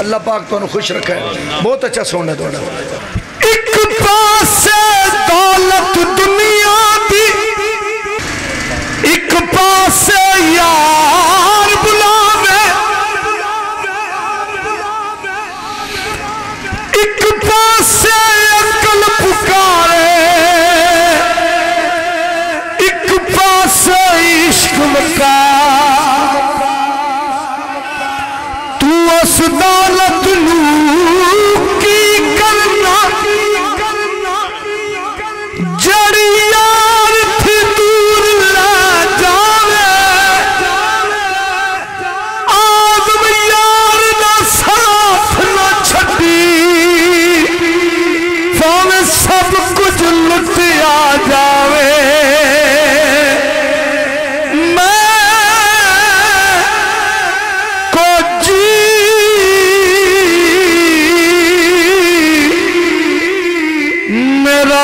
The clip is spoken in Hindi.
अल्लाह पाक तुम खुश रखे। बहुत अच्छा सोना थोड़ा एक पासे दौलत दुनिया दी, एक पासे यार बुलावे। एक पासे अकल पुकारे। एक पासे इश्क तू